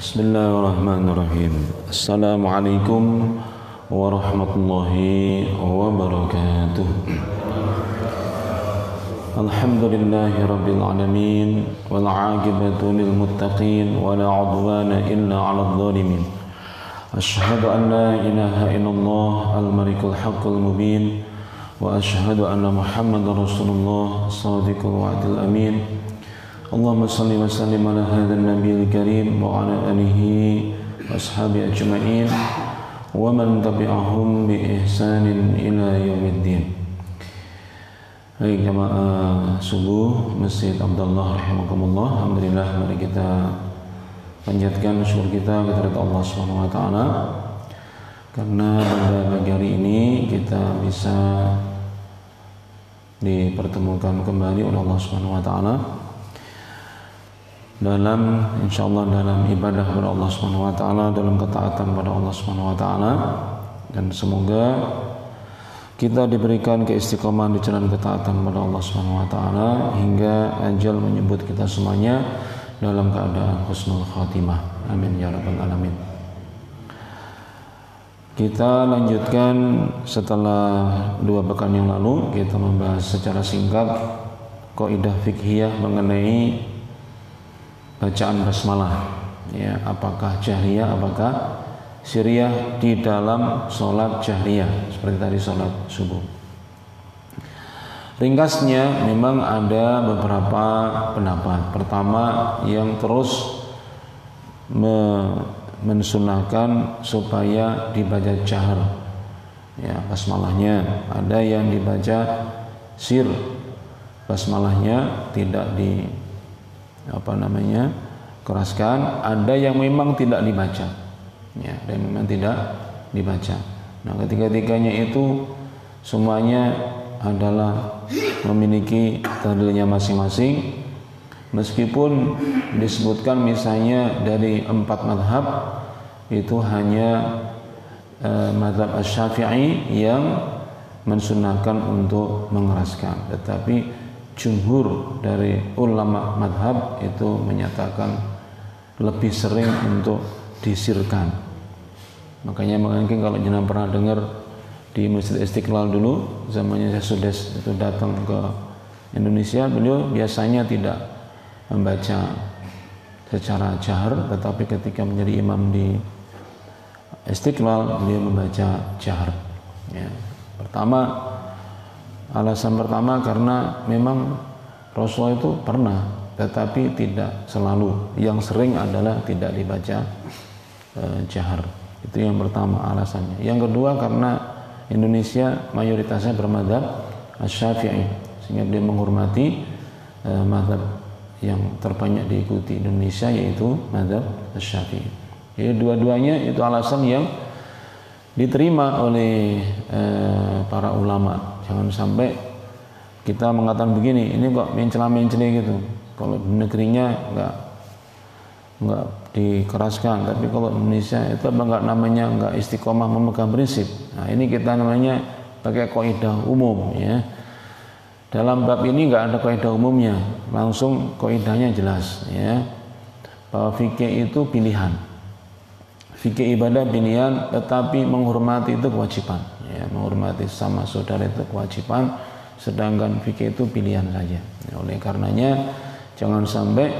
بسم الله الرحمن الرحيم السلام عليكم ورحمة الله وبركاته الحمد لله رب العالمين والعاقبة للمتقين ولا عدوان إلا على الظالمين أشهد أن لا إله إلا الله الملك الحق المبين وأشهد أن محمد رسول الله صادق الوعد الأمين اللهم صل وسلم على هذا النبي الكريم وعلى آله وأصحابه أجمعين ومن تبعهم بإحسان إلى يوم الدين Baik jamaah subuh Masjid Abdullah rahimakumullah Alhamdulillah mari kita panjatkan syukur kita kepada Allah Subhanahu wa taala karena pada pagi hari ini kita bisa dipertemukan kembali oleh Allah Subhanahu wa taala dalam insyaallah dalam ibadah kepada Allah Subhanahu wa taala dalam ketaatan kepada Allah Subhanahu wa taala dan semoga kita diberikan keistiqomahan di jalan ketaatan kepada Allah Subhanahu wa taala hingga ajal menyebut kita semuanya dalam keadaan husnul khatimah. Amin ya rabbal alamin. Kita lanjutkan setelah dua pekan yang lalu kita membahas secara singkat kaidah fikhiyah mengenai bacaan basmalah ya apakah jahriyah apakah Syriah di dalam sholat jahriyah seperti tadi sholat subuh. Ringkasnya memang ada beberapa pendapat. Pertama yang terus me mensunahkan supaya dibaca jahar. Ya, basmalahnya ada yang dibaca sir. Basmalahnya tidak di apa namanya? keraskan, ada yang memang tidak dibaca. Ya dan memang tidak dibaca. Nah ketiga-tiganya itu semuanya adalah memiliki dalilnya masing-masing. Meskipun disebutkan misalnya dari empat madhab itu hanya eh, madhab asy-syafi'i yang mensunahkan untuk mengeraskan. Tetapi jumhur dari ulama madhab itu menyatakan lebih sering untuk disirkan makanya mungkin kalau jangan pernah dengar di Masjid Istiqlal dulu zamannya saya sudah itu datang ke Indonesia beliau biasanya tidak membaca secara jahar tetapi ketika menjadi imam di Istiqlal beliau membaca jahar ya. pertama alasan pertama karena memang Rasulullah itu pernah tetapi tidak selalu yang sering adalah tidak dibaca Eh, jahar. Itu yang pertama alasannya. Yang kedua karena Indonesia mayoritasnya bermadhab Asy-Syafi'i sehingga dia menghormati uh, madhab yang terbanyak diikuti Indonesia yaitu madhab Asy-Syafi'i. Jadi dua-duanya itu alasan yang diterima oleh uh, para ulama. Jangan sampai kita mengatakan begini, ini kok mencela-mencela gitu. Kalau di negerinya enggak enggak dikeraskan. Tapi kalau Indonesia itu apa enggak namanya enggak istiqomah memegang prinsip? Nah ini kita namanya pakai kaidah umum ya. Dalam bab ini enggak ada kaidah umumnya. Langsung kaidahnya jelas ya. Bahwa fikih itu pilihan. Fikih ibadah pilihan tetapi menghormati itu kewajiban ya menghormati sama saudara itu kewajiban sedangkan fikih itu pilihan saja ya, oleh karenanya jangan sampai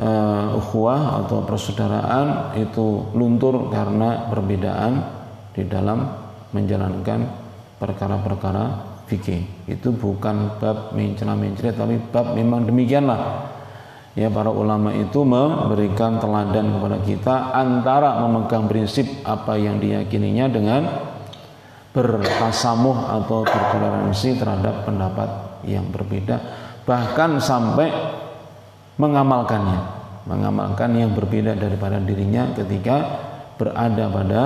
uh, ukhuwah atau persaudaraan itu luntur karena perbedaan di dalam menjalankan perkara-perkara fikih. Itu bukan bab mencela-mencela tapi bab memang demikianlah. Ya para ulama itu memberikan teladan kepada kita antara memegang prinsip apa yang diyakininya dengan bertasamuh atau bertoleransi terhadap pendapat yang berbeda bahkan sampai mengamalkannya. Mengamalkan yang berbeda daripada dirinya ketika berada pada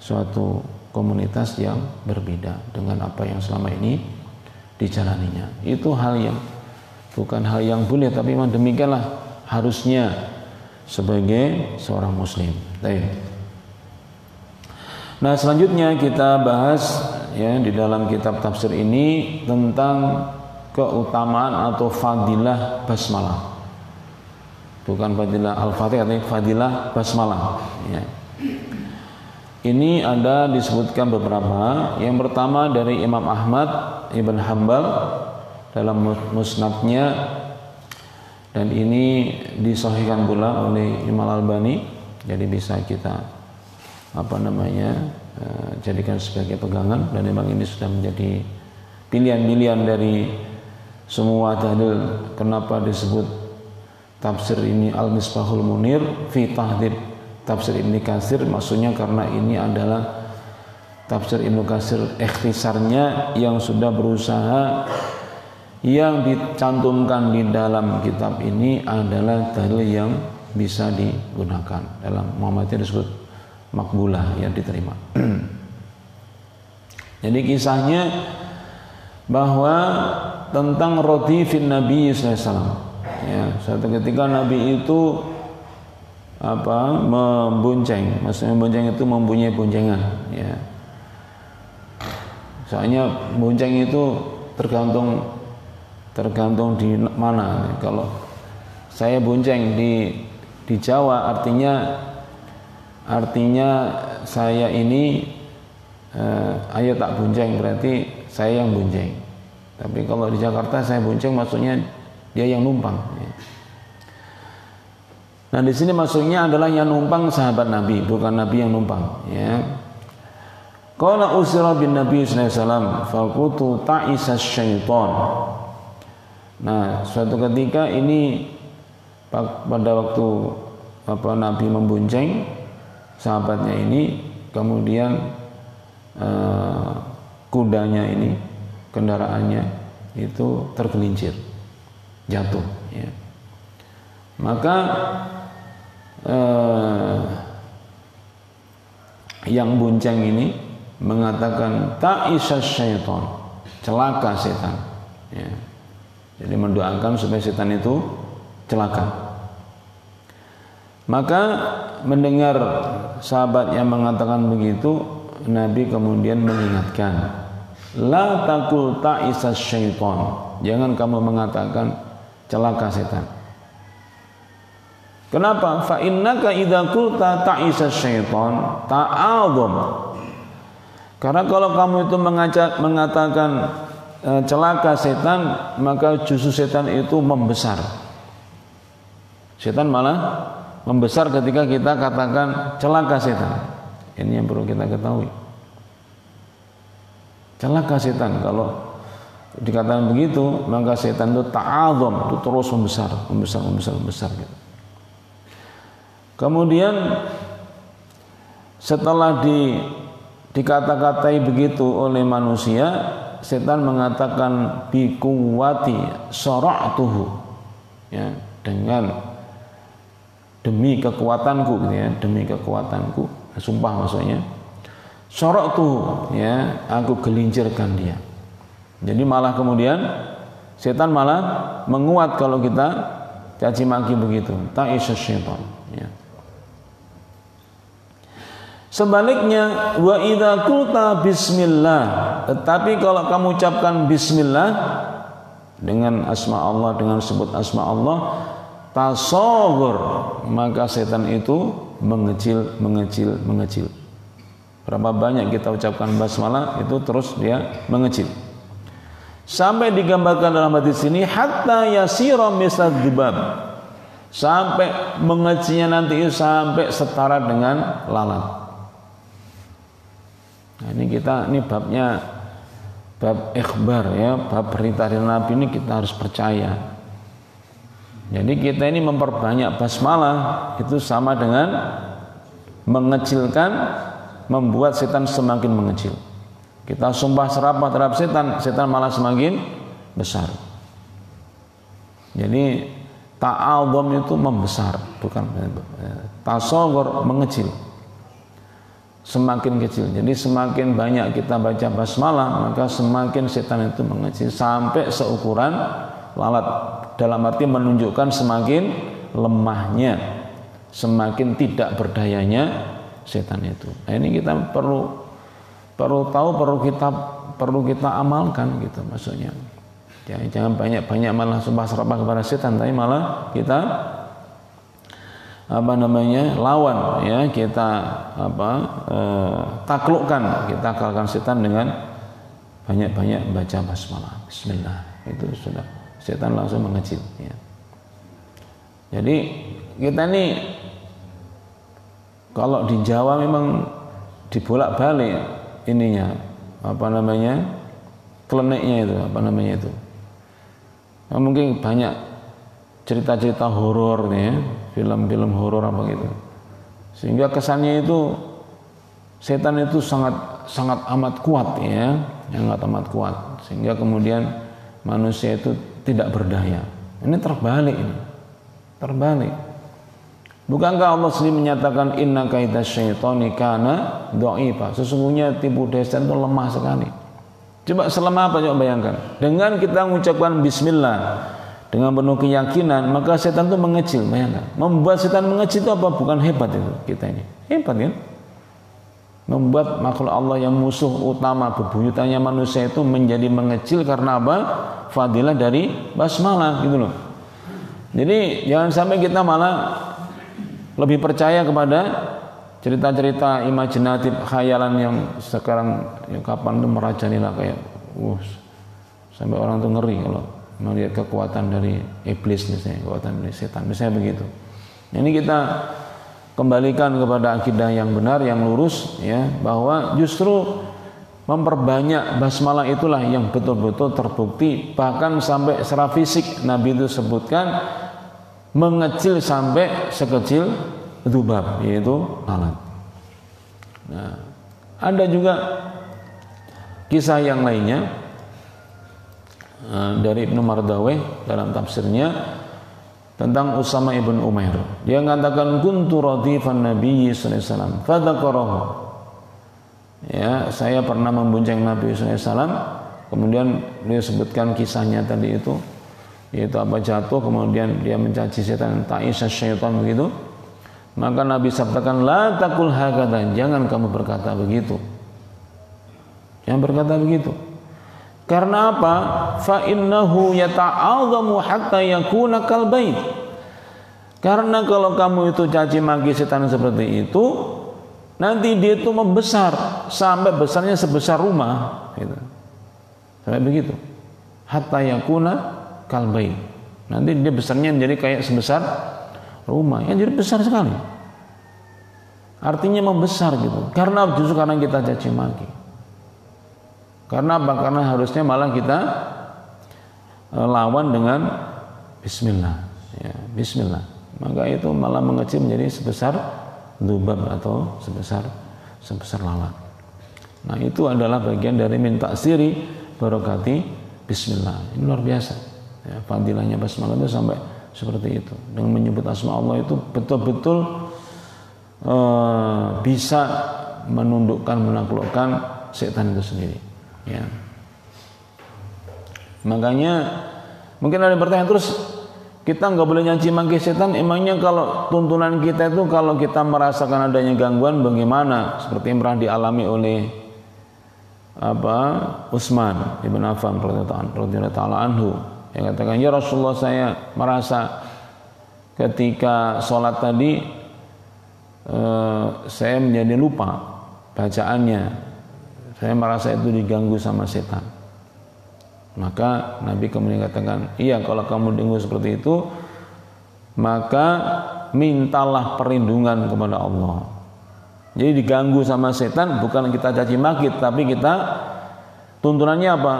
suatu komunitas yang berbeda dengan apa yang selama ini dijalaninya. Itu hal yang bukan hal yang boleh tapi memang demikianlah harusnya sebagai seorang muslim. Baik. Nah selanjutnya kita bahas ya di dalam kitab tafsir ini tentang keutamaan atau fadilah basmalah bukan fadilah Al-Fatihah tapi fadilah basmalah ya. Ini ada disebutkan beberapa. Yang pertama dari Imam Ahmad Ibn Hambal dalam musnadnya dan ini disahihkan pula oleh Imam Al-Albani jadi bisa kita apa namanya eh, jadikan sebagai pegangan. Dan memang ini sudah menjadi pilihan-pilihan dari semua dalil kenapa disebut tafsir ini Al-Misbahul Munir? Fi tahdib tafsir Ibnu Katsir maksudnya karena ini adalah tafsir Ibnu Katsir ikhtisarnya yang sudah berusaha yang dicantumkan di dalam kitab ini adalah dalil yang bisa digunakan. Dalam Muhammadiyah disebut makbulah yang diterima. Jadi kisahnya bahwa tentang roti fin Nabi SAW. Ya, suatu ketika Nabi itu apa membonceng, maksudnya membonceng itu mempunyai boncengan. Ya. Soalnya bonceng itu tergantung tergantung di mana. Kalau saya bonceng di di Jawa artinya artinya saya ini eh, ayo tak bonceng berarti saya yang bonceng tapi kalau di Jakarta saya bonceng maksudnya dia yang numpang. Nah di sini maksudnya adalah yang numpang sahabat Nabi bukan Nabi yang numpang ya. Qala usira bin Nabi sallallahu alaihi wasallam faqutu ta'isa syaitan. Nah, suatu ketika ini pada waktu apa Nabi membonceng sahabatnya ini kemudian uh, kudanya ini kendaraannya itu tergelincir jatuh ya. maka uh, yang bonceng ini mengatakan ta'isa syaitan celaka setan ya. jadi mendoakan supaya setan itu celaka. Maka mendengar sahabat yang mengatakan begitu, Nabi kemudian mengingatkan, La takul ta'isa syaitan. Jangan kamu mengatakan celaka setan. Kenapa? Fa innaka idza qulta ta'isa syaitan ta'adzum. Karena kalau kamu itu mengajak, mengatakan e, celaka setan, maka justru setan itu membesar. Setan malah membesar ketika kita katakan celaka setan. Ini yang perlu kita ketahui. Celaka setan kalau dikatakan begitu maka setan itu ta'adzum itu terus membesar, membesar, membesar, membesar gitu. Kemudian setelah di dikata-katai begitu oleh manusia, setan mengatakan bikuwati sora'tuhu ya dengan demi kekuatanku gitu ya demi kekuatanku. Sumpah maksudnya. Sorok tuh ya aku gelincirkan dia. Jadi malah kemudian setan malah menguat kalau kita caci maki begitu. Ta'isya syaitan ya. Sebaliknya wa idza qulta bismillah. Tetapi kalau kamu ucapkan bismillah dengan asma Allah dengan sebut asma Allah tasawur. Maka setan itu mengecil mengecil mengecil. Berapa banyak kita ucapkan basmalah itu terus dia mengecil. Sampai digambarkan dalam hadis ini hatta yasira misal dibab. Sampai mengecilnya nanti sampai setara dengan lalat. Nah ini kita ini babnya bab ikhbar ya bab berita dari Nabi ini kita harus percaya jadi kita ini memperbanyak basmalah itu sama dengan mengecilkan membuat setan semakin mengecil. Kita sumpah serapah terhadap setan, setan malah semakin besar. Jadi ta'awum itu membesar, bukan tasawur mengecil. Semakin kecil. Jadi semakin banyak kita baca basmalah, maka semakin setan itu mengecil sampai seukuran lalat dalam arti menunjukkan semakin lemahnya, semakin tidak berdayanya setan itu. Nah, ini kita perlu perlu tahu, perlu kita perlu kita amalkan gitu maksudnya. Ya, jangan banyak-banyak malah sumpah serapah kepada setan, tapi malah kita apa namanya lawan ya kita apa eh, taklukkan kita kalahkan setan dengan banyak-banyak baca basmalah bismillah itu sudah setan langsung mengecil ya. jadi kita nih kalau di Jawa memang dibolak-balik ininya apa namanya kleneknya itu apa namanya itu. Nah, mungkin banyak cerita-cerita horor nih ya film-film horor apa gitu. Sehingga kesannya itu setan itu sangat sangat amat kuat ya sangat amat kuat. Sehingga kemudian manusia itu tidak berdaya ini terbalik ini terbalik Bukankah Allah sendiri menyatakan inna kaidah syaitani kana dha'ifa. Sesungguhnya tipu daya setan itu lemah sekali. Coba selama apa coba bayangkan. Dengan kita mengucapkan bismillah dengan penuh keyakinan, maka setan itu mengecil, bayangkan. Membuat setan mengecil itu apa? Bukan hebat itu kita ini. Hebat kan? Membuat makhluk Allah yang musuh utama bebuyutannya manusia itu menjadi mengecil karena apa? Fadilah dari basmalah gitu loh. Jadi jangan sampai kita malah lebih percaya kepada cerita-cerita imajinatif khayalan yang sekarang yang kapan itu merajani lah kayak uh, sampai orang tuh ngeri kalau melihat kekuatan dari iblis misalnya, kekuatan dari setan, misalnya begitu. Ini kita kembalikan kepada akidah yang benar, yang lurus, ya, bahwa justru memperbanyak basmalah itulah yang betul-betul terbukti bahkan sampai secara fisik Nabi itu sebutkan mengecil sampai sekecil dubab yaitu lalat. Nah, ada juga kisah yang lainnya Eh, dari Ibnu Mardaweh dalam tafsirnya tentang Usama ibn Umair. Dia mengatakan kuntu radifan Nabi sallallahu alaihi wasallam Ya, saya pernah membonceng Nabi SAW kemudian dia sebutkan kisahnya tadi itu yaitu apa jatuh kemudian dia mencaci setan ta'isa syaitan begitu. Maka Nabi sabdakan la takul jangan kamu berkata begitu. Jangan berkata begitu karena apa? Fa innahu yata'adhamu hatta yakuna kalbait. Karena kalau kamu itu caci maki setan seperti itu, nanti dia itu membesar sampai besarnya sebesar rumah, gitu. Sampai begitu. Hatta yakuna kalbait. Nanti dia besarnya menjadi kayak sebesar rumah, yang jadi besar sekali. Artinya membesar gitu. Karena justru karena kita caci maki. Karena apa? Karena harusnya malah kita eh, lawan dengan Bismillah. Ya, Bismillah. Maka itu malah mengecil menjadi sebesar dubab atau sebesar sebesar lalat. Nah itu adalah bagian dari minta siri barokati Bismillah. Ini luar biasa. Ya, fadilahnya basmalah itu sampai seperti itu. Dengan menyebut asma Allah itu betul-betul uh, bisa menundukkan, menaklukkan setan itu sendiri ya. Makanya mungkin ada bertanya terus kita nggak boleh nyanyi maki setan? Emangnya kalau tuntunan kita itu kalau kita merasakan adanya gangguan bagaimana? Seperti yang pernah dialami oleh apa Utsman ibn Affan radhiyallahu taala anhu. Yang katakan ya Rasulullah saya merasa ketika sholat tadi eh, saya menjadi lupa bacaannya saya merasa itu diganggu sama setan. Maka Nabi kemudian katakan, iya kalau kamu diganggu seperti itu, maka mintalah perlindungan kepada Allah. Jadi diganggu sama setan bukan kita caci maki, tapi kita tuntunannya apa?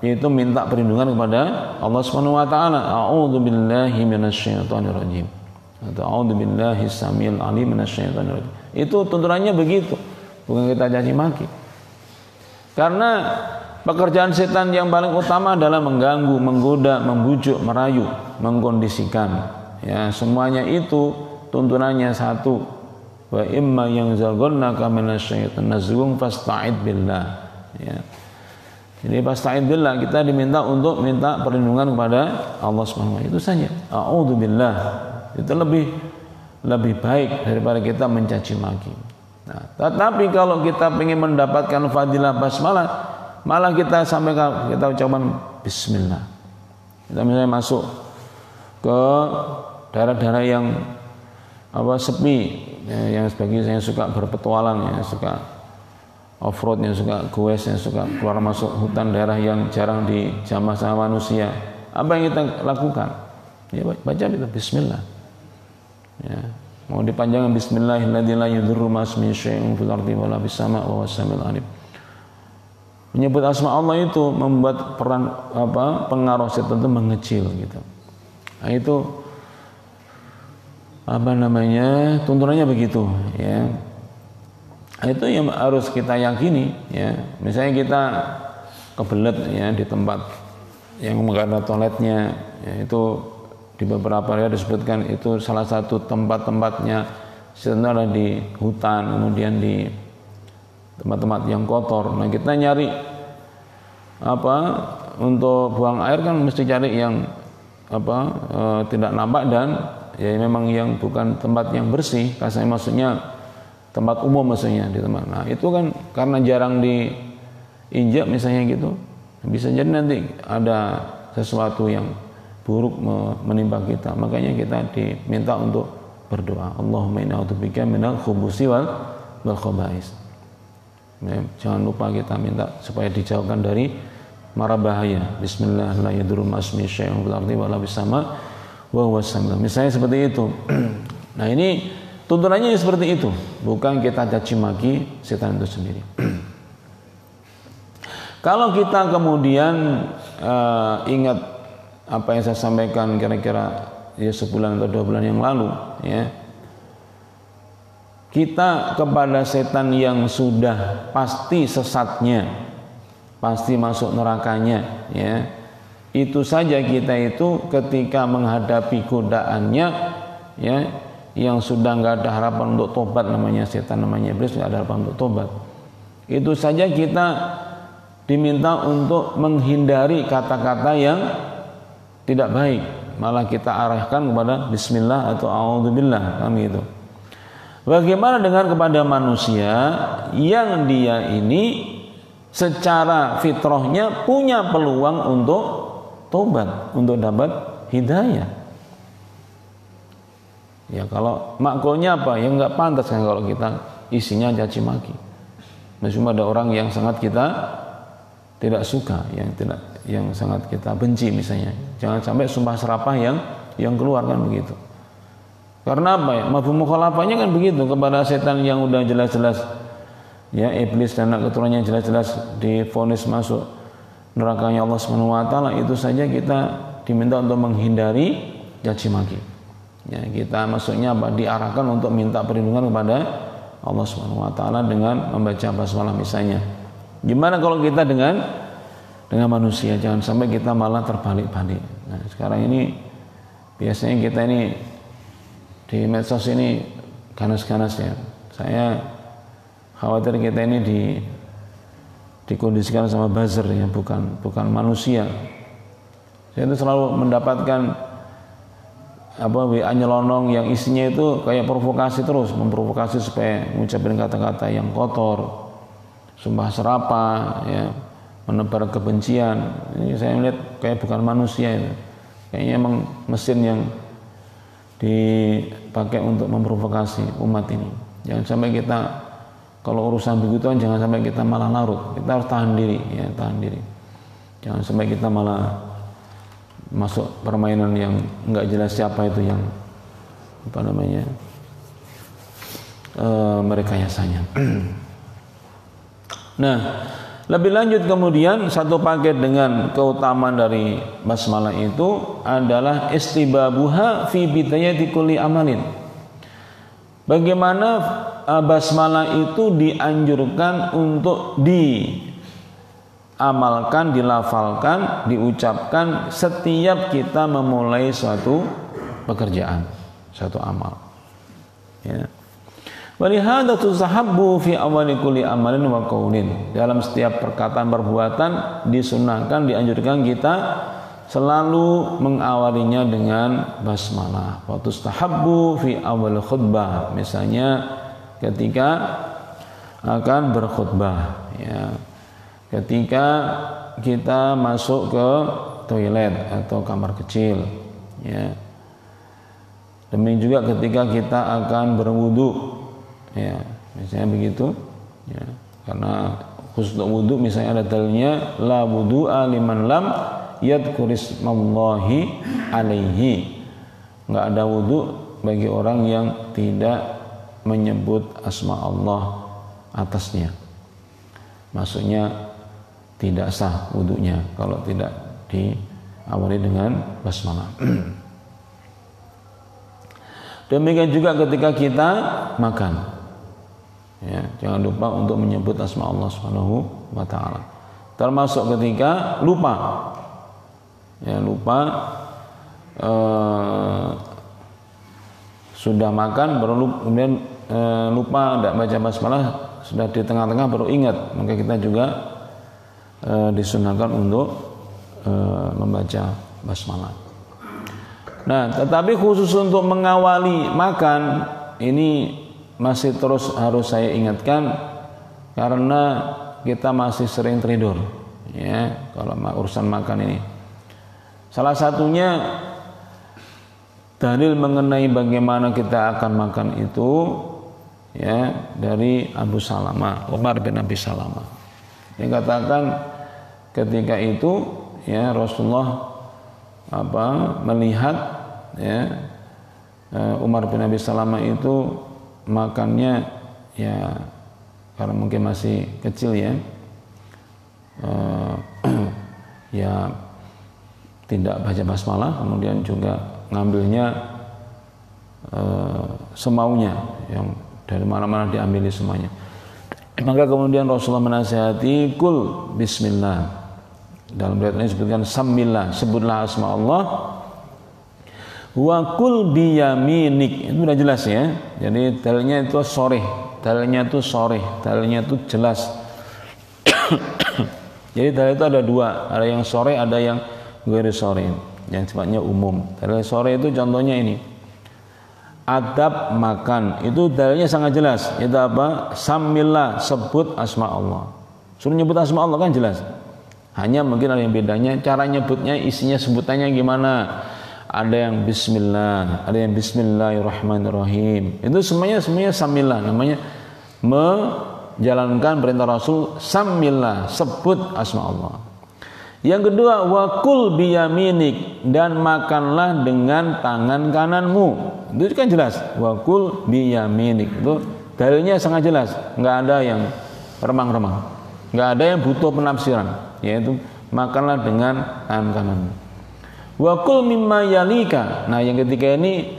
Yaitu minta perlindungan kepada Allah Subhanahu wa taala. A'udzu billahi minasyaitonir rajim. Atau a'udzu billahi samil alim minasyaitonir rajim. Itu tuntunannya begitu. Bukan kita caci maki. Karena pekerjaan setan yang paling utama adalah mengganggu, menggoda, membujuk, merayu, mengkondisikan. Ya, semuanya itu tuntunannya satu. Wa imma yang zagonnaka minasyaitan nazgung fasta'id billah. Ya. Jadi fasta'id billah kita diminta untuk minta perlindungan kepada Allah Subhanahu itu saja. A'udzu billah. Itu lebih lebih baik daripada kita mencaci maki. Nah, tetapi kalau kita ingin mendapatkan fadilah basmalah, malah kita sampai kita ucapkan bismillah. Kita misalnya masuk ke daerah-daerah yang apa sepi ya, yang sebagian yang suka berpetualang yang suka off road yang suka goes yang suka keluar masuk hutan daerah yang jarang dijamah sama manusia. Apa yang kita lakukan? Ya baca itu bismillah. Ya mau dipanjangkan bismillahirrahmanirrahim. Menyebut asma Allah itu membuat peran apa pengaruh setan itu mengecil gitu. Nah itu apa namanya tuntunannya begitu ya. Nah, itu yang harus kita yakini ya. Misalnya kita kebelet ya di tempat yang ada toiletnya ya, itu di beberapa area disebutkan itu salah satu tempat-tempatnya sebenarnya di hutan kemudian di tempat-tempat yang kotor. Nah kita nyari apa untuk buang air kan mesti cari yang apa e, tidak nampak dan ya memang yang bukan tempat yang bersih kasarnya maksudnya tempat umum maksudnya di tempat. Nah itu kan karena jarang diinjak misalnya gitu bisa jadi nanti ada sesuatu yang buruk menimpa kita. Makanya kita diminta untuk berdoa. Allahumma inna a'udzubika minal khubusi wal wal khaba'is. Ya, jangan lupa kita minta supaya dijauhkan dari mara bahaya. Bismillah la yadurru ma'asmi syai'un fil ardi bisama wa Misalnya seperti itu. nah, ini tuntunannya seperti itu, bukan kita caci maki setan itu sendiri. Kalau kita kemudian uh, ingat apa yang saya sampaikan kira-kira ya sebulan atau dua bulan yang lalu ya. Kita kepada setan yang sudah pasti sesatnya pasti masuk nerakanya ya. Itu saja kita itu ketika menghadapi godaannya ya yang sudah nggak ada harapan untuk tobat namanya setan namanya iblis nggak ada harapan untuk tobat. Itu saja kita diminta untuk menghindari kata-kata yang tidak baik. Malah kita arahkan kepada bismillah atau auzubillah kan gitu? Bagaimana dengan kepada manusia yang dia ini secara fitrahnya punya peluang untuk tobat untuk dapat hidayah? Ya kalau makulnya apa? Ya nggak pantas kan kalau kita isinya caci maki. Cuma ada orang yang sangat kita tidak suka yang tidak yang sangat kita benci misalnya. Jangan sampai sumpah serapah yang yang keluar kan begitu. Karena apa ya? Mafhum mukhalafahnya kan begitu kepada setan yang udah jelas-jelas ya iblis dan anak keturunannya jelas-jelas difonis masuk nerakanya Allah Subhanahu wa taala itu saja kita diminta untuk menghindari caci maki. Ya, kita maksudnya apa? Diarahkan untuk minta perlindungan kepada Allah Subhanahu wa taala dengan membaca basmalah misalnya. Gimana kalau kita dengan dengan manusia jangan sampai kita malah terbalik-balik. Nah sekarang ini biasanya kita ini di medsos ini ganas-ganas ya. Saya khawatir kita ini di dikondisikan sama buzzer ya bukan bukan manusia. Saya itu selalu mendapatkan apa WA nyelonong yang isinya itu kayak provokasi terus. Memprovokasi supaya mengucapkan kata-kata yang kotor sumpah serapah ya menebar kebencian. Ini saya melihat kayak bukan manusia itu kayaknya emang mesin yang dipakai untuk memprovokasi umat ini. Jangan sampai kita kalau urusan begituan jangan sampai kita malah larut. Kita harus tahan diri ya tahan diri. Jangan sampai kita malah masuk permainan yang nggak jelas siapa itu yang apa namanya e, mereka yasanya nah lebih lanjut kemudian satu paket dengan keutamaan dari basmalah itu adalah istibabuha fi bidayati kulli amalin. Bagaimana uh, basmalah itu dianjurkan untuk diamalkan, dilafalkan, diucapkan setiap kita memulai suatu pekerjaan, suatu amal. Ya. Walihada tusahabbu fi awali kulli amalin wa qaulin. Dalam setiap perkataan perbuatan disunahkan dianjurkan kita selalu mengawalinya dengan basmalah. Wa tustahabbu fi awal khutbah. Misalnya ketika akan berkhutbah ya. Ketika kita masuk ke toilet atau kamar kecil ya Demikian juga ketika kita akan berwudu, ya, misalnya begitu, ya, karena khusus untuk wudu misalnya ada dalilnya la wudu liman lam yadkurismallahi alaihi. Enggak ada wudu bagi orang yang tidak menyebut asma Allah atasnya. Maksudnya tidak sah wudhunya kalau tidak diawali dengan basmalah. Demikian juga ketika kita makan. Ya, jangan lupa untuk menyebut asma Allah Subhanahu wa taala. Termasuk ketika lupa. Ya, lupa eh, sudah makan baru lupa, kemudian eh, lupa tidak baca basmalah sudah di tengah-tengah baru ingat maka kita juga eh, disunahkan untuk eh, membaca basmalah. Nah, tetapi khusus untuk mengawali makan ini masih terus harus saya ingatkan karena kita masih sering tidur ya kalau urusan makan ini. Salah satunya dalil mengenai bagaimana kita akan makan itu ya dari Abu Salama, Umar bin Abi Salama. Yang katakan ketika itu ya Rasulullah apa melihat ya eh, Umar bin Abi Salama itu makannya ya karena mungkin masih kecil ya. Uh, ya tidak baca basmalah kemudian juga ngambilnya uh, semaunya yang dari mana-mana diambil semuanya. Maka kemudian Rasulullah menasihati kul bismillah. Dalam riwayat ini disebutkan samillah sebutlah asma Allah wa kul biyaminik itu sudah jelas ya. Jadi dalilnya itu sore dalilnya itu sore dalilnya itu jelas. Jadi dalil itu ada dua. Ada yang sore ada yang gue sore yang sifatnya umum. Dalil sore itu contohnya ini. Adab makan. Itu dalilnya sangat jelas. Itu apa? Samillah sebut asma Allah. Suruh nyebut asma Allah kan jelas. Hanya mungkin ada yang bedanya cara nyebutnya isinya sebutannya gimana ada yang bismillah, ada yang bismillahirrahmanirrahim. Itu semuanya semuanya samillah namanya menjalankan perintah Rasul samillah, sebut asma Allah. Yang kedua, wakul biyaminik dan makanlah dengan tangan kananmu. Itu kan jelas. Wakul biyaminik itu dalilnya sangat jelas. Nggak ada yang remang-remang. Nggak ada yang butuh penafsiran. Yaitu makanlah dengan tangan kananmu. Wakul mimma yalika. Nah, yang ketiga ini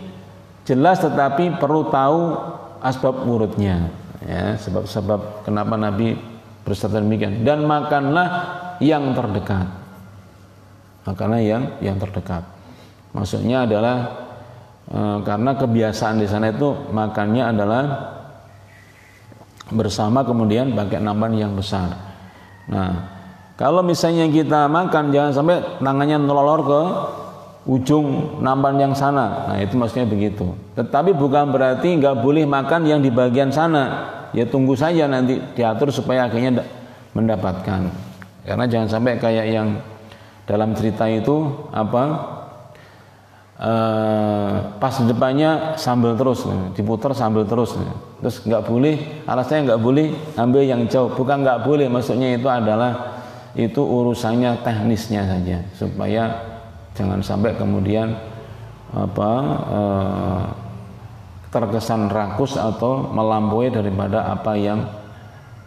jelas tetapi perlu tahu asbab urutnya. Ya, sebab-sebab kenapa Nabi bersabda demikian. Dan makanlah yang terdekat. Makanlah yang yang terdekat. Maksudnya adalah e, karena kebiasaan di sana itu makannya adalah bersama kemudian pakai nampan yang besar. Nah, kalau misalnya kita makan jangan sampai tangannya nololor ke ujung nampan yang sana. Nah itu maksudnya begitu. Tetapi bukan berarti nggak boleh makan yang di bagian sana. Ya tunggu saja nanti diatur supaya akhirnya mendapatkan. Karena jangan sampai kayak yang dalam cerita itu apa uh, pas depannya sambil terus diputar sambil terus terus nggak boleh alasannya nggak boleh ambil yang jauh bukan nggak boleh maksudnya itu adalah itu urusannya teknisnya saja. Supaya jangan sampai kemudian apa eh, terkesan rakus atau melampaui daripada apa yang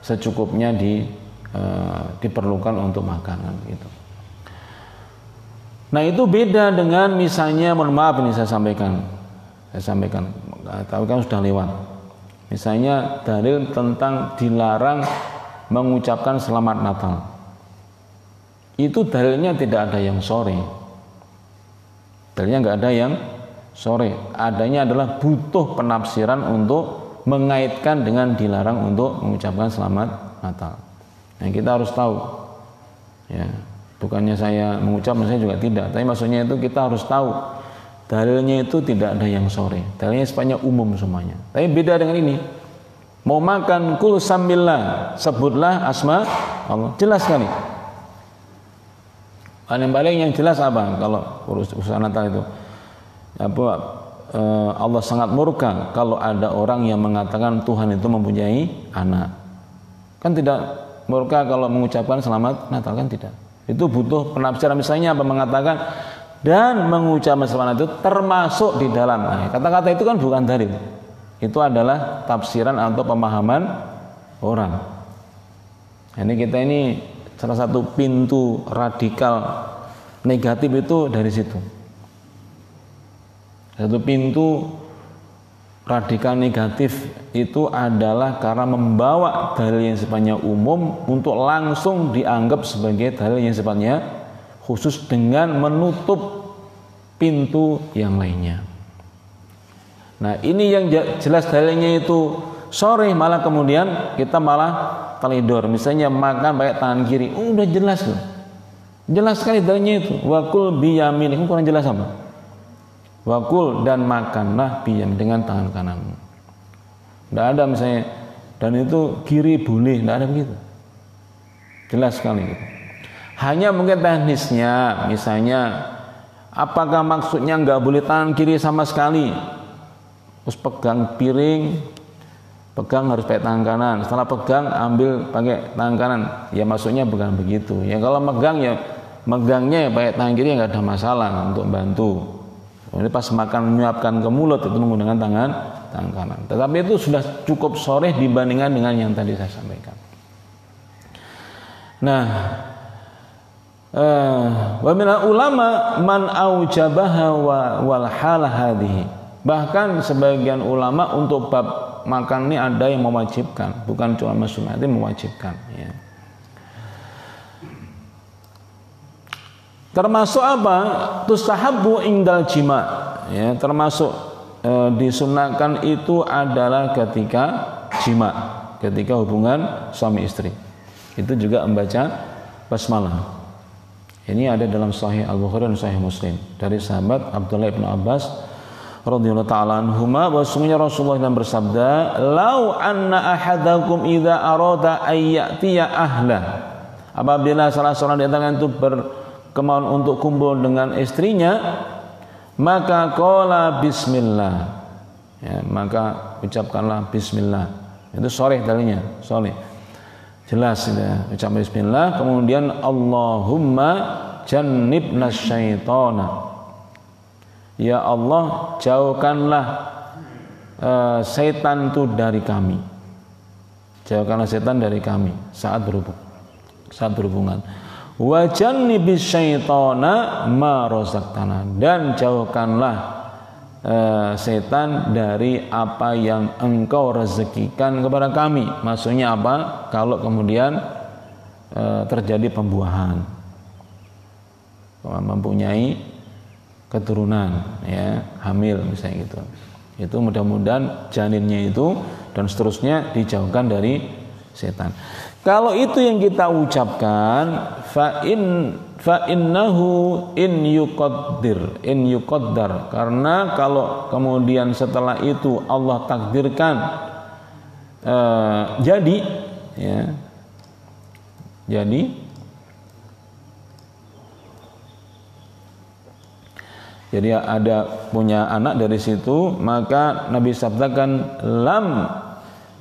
secukupnya di eh, diperlukan untuk makanan gitu. Nah itu beda dengan misalnya mohon maaf ini saya sampaikan. Saya sampaikan tapi kan sudah lewat. Misalnya dalil tentang dilarang mengucapkan selamat Natal itu dalilnya tidak ada yang sore. Dalilnya nggak ada yang sore. Adanya adalah butuh penafsiran untuk mengaitkan dengan dilarang untuk mengucapkan selamat Natal. Nah kita harus tahu. Ya bukannya saya mengucap saya juga tidak. Tapi maksudnya itu kita harus tahu. Dalilnya itu tidak ada yang sore. Dalilnya sepanjang umum semuanya. Tapi beda dengan ini. Mau makan kul sambillah sebutlah asma Allah. Jelas sekali paling paling yang jelas apa kalau urus urusan Natal itu apa uh, Allah sangat murka kalau ada orang yang mengatakan Tuhan itu mempunyai anak. Kan tidak murka kalau mengucapkan selamat Natal kan tidak. Itu butuh penafsiran misalnya apa mengatakan dan mengucapkan selamat itu termasuk di dalam. Nah, kata-kata itu kan bukan dalil. Itu adalah tafsiran atau pemahaman orang. Ini kita ini salah satu pintu radikal negatif itu dari situ. Satu pintu radikal negatif itu adalah karena membawa dalil yang sifatnya umum untuk langsung dianggap sebagai dalil yang sifatnya khusus dengan menutup pintu yang lainnya. Nah ini yang jelas dalilnya itu sore malah kemudian kita malah telidor misalnya makan pakai tangan kiri. Oh, udah jelas loh jelas sekali dalilnya itu. Wakul biyamin ini kurang jelas apa? Wakul dan makanlah biyam dengan tangan kananmu tidak ada misalnya. Dan itu kiri boleh. Tidak ada begitu. Jelas sekali gitu. hanya mungkin teknisnya. Misalnya apakah maksudnya nggak boleh tangan kiri sama sekali? Terus pegang piring pegang harus pakai tangan kanan. Setelah pegang ambil pakai tangan kanan. Ya maksudnya bukan begitu. Ya kalau megang ya megangnya ya pakai tangan kiri nggak ada masalah untuk bantu. Ini pas makan menyiapkan ke mulut itu menggunakan tangan tangan kanan. Tetapi itu sudah cukup sore dibandingkan dengan yang tadi saya sampaikan. Nah Uh, wa ulama man aujabaha wal hal hadhihi Bahkan sebagian ulama untuk bab makan ini ada yang mewajibkan, bukan cuma masuk tapi mewajibkan. Ya. Termasuk apa? Tustahabu indal jima. Ya, termasuk e, disunahkan itu adalah ketika jima, ketika hubungan suami istri. Itu juga membaca basmalah. Ini ada dalam Sahih Al Bukhari dan Sahih Muslim dari sahabat Abdullah bin Abbas radhiyallahu taala anhuma bahwasanya Rasulullah yang bersabda, "Lau anna ahadakum idza arada ayyatiya ahla." Apabila salah seorang di antara itu berkemauan untuk kumpul dengan istrinya, maka qala bismillah. Ya, maka ucapkanlah bismillah. Itu sore dalilnya, sore. Jelas ya, ucap bismillah, kemudian Allahumma jannibna syaitana Ya Allah jauhkanlah uh, setan itu dari kami. Jauhkanlah setan dari kami saat berhubung saat berhubungan. Wajanni syaitana ma rozaktana dan jauhkanlah uh, setan dari apa yang engkau rezekikan kepada kami. Maksudnya apa? Kalau kemudian uh, terjadi pembuahan. Mempunyai keturunan ya hamil misalnya gitu. Itu mudah-mudahan janinnya itu dan seterusnya dijauhkan dari setan. Kalau itu yang kita ucapkan fa in fa innahu in yuqaddir in yuqaddar. Karena kalau kemudian setelah itu Allah takdirkan uh, jadi ya jadi Jadi ada punya anak dari situ, maka Nabi sabdakan lam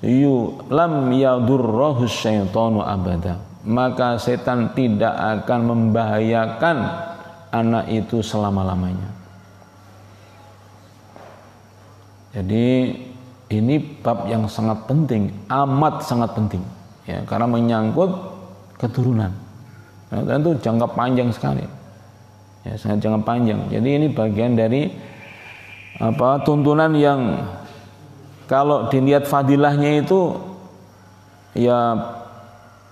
yu lam yadurrahu syaitanu abada. Maka setan tidak akan membahayakan anak itu selama-lamanya. Jadi ini bab yang sangat penting, amat sangat penting ya karena menyangkut keturunan. Nah, dan itu jangka panjang sekali ya, sangat jangka panjang. Jadi ini bagian dari apa tuntunan yang kalau dilihat fadilahnya itu ya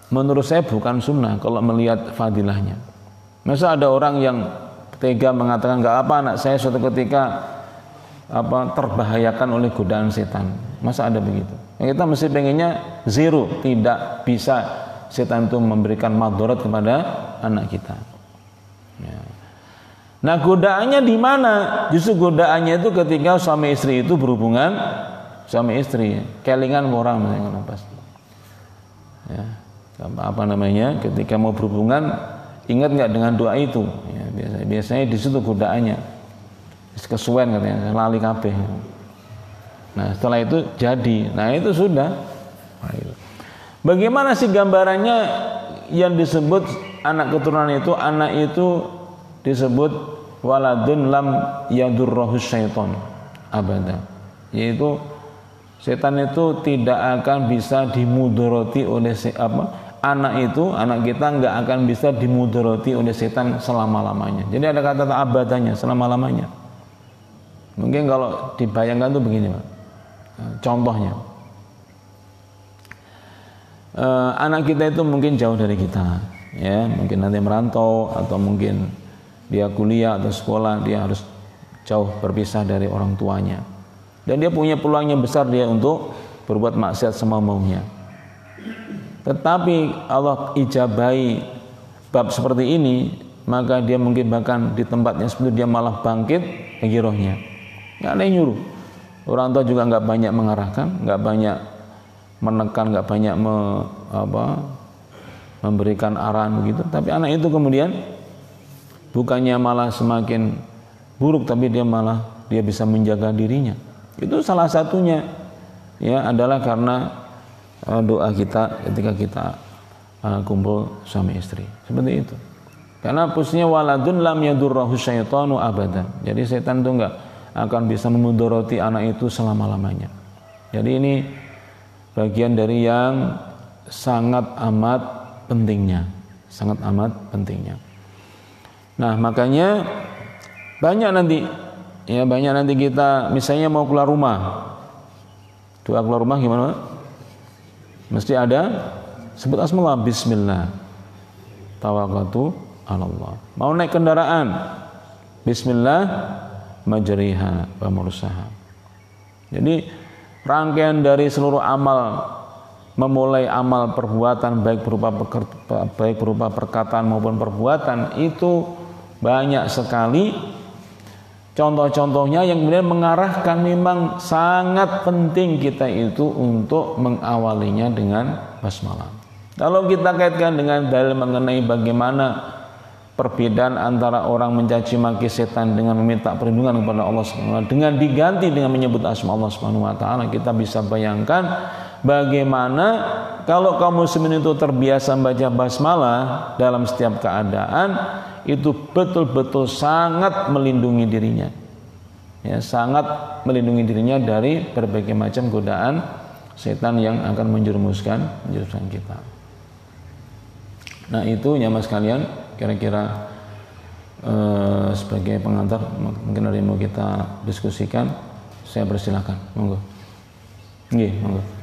menurut saya bukan sunnah kalau melihat fadilahnya. Masa ada orang yang tega mengatakan nggak apa anak saya suatu ketika apa terbahayakan oleh godaan setan. Masa ada begitu? Kita mesti pengennya zero tidak bisa setan itu memberikan madorat kepada anak kita. Nah godaannya di mana? Justru godaannya itu ketika suami istri itu berhubungan suami istri, kelingan orang misalnya pasti. Ya, apa namanya? Ketika mau berhubungan, ingat nggak dengan doa itu? Ya, biasanya, biasanya di situ godaannya. kesuwen katanya lali kabeh nah setelah itu jadi nah itu sudah bagaimana sih gambarannya yang disebut anak keturunan itu anak itu disebut waladun lam yadurrohu syaiton abada yaitu setan itu tidak akan bisa dimudoroti oleh apa anak itu, anak kita nggak akan bisa dimudoroti oleh setan selama-lamanya. Jadi ada kata abadanya selama-lamanya. Mungkin kalau dibayangkan tuh begini, Pak. Contohnya, uh, anak kita itu mungkin jauh dari kita, ya, mungkin nanti merantau atau mungkin dia kuliah atau sekolah, dia harus jauh berpisah dari orang tuanya. Dan dia punya peluang yang besar dia untuk berbuat maksiat semau maunya. Tetapi Allah ijabai bab seperti ini maka dia mungkin bahkan di tempatnya seperti dia malah bangkit lagi rohnya. Nggak ada yang nyuruh. Orang tua juga nggak banyak mengarahkan nggak banyak menekan nggak banyak me, apa, memberikan arahan begitu. Tapi anak itu kemudian bukannya malah semakin buruk tapi dia malah dia bisa menjaga dirinya. Itu salah satunya ya adalah karena Eh, doa kita ketika kita uh, kumpul suami istri. Seperti itu. Karena posisinya waladun lam yadurrahu syaitanu abada. Jadi setan itu enggak akan bisa memudoroti anak itu selama-lamanya. Jadi ini bagian dari yang sangat amat pentingnya. Sangat amat pentingnya nah makanya banyak nanti ya banyak nanti kita misalnya mau keluar rumah doa keluar rumah gimana Mesti ada sebut asmaullah bismillah. Tawakkatu Allah. Mau naik kendaraan bismillah majriha wa mursaha. Jadi rangkaian dari seluruh amal memulai amal perbuatan baik berupa baik berupa perkataan maupun perbuatan itu banyak sekali Contoh-contohnya yang kemudian mengarahkan memang sangat penting kita itu untuk mengawalinya dengan basmalah. Kalau kita kaitkan dengan dalil mengenai bagaimana perbedaan antara orang mencaci maki setan dengan meminta perlindungan kepada Allah Subhanahu dengan diganti dengan menyebut asma Allah Subhanahu wa taala kita bisa bayangkan bagaimana kalau kaum muslimin itu terbiasa membaca basmalah dalam setiap keadaan itu betul-betul sangat melindungi dirinya. Ya, sangat melindungi dirinya dari berbagai macam godaan setan yang akan menjerumuskan menjerumuskan kita. Nah, itu ya Mas kalian kira-kira eh, sebagai pengantar mungkin yang mau kita diskusikan, saya persilakan. Monggo. Nggih, monggo.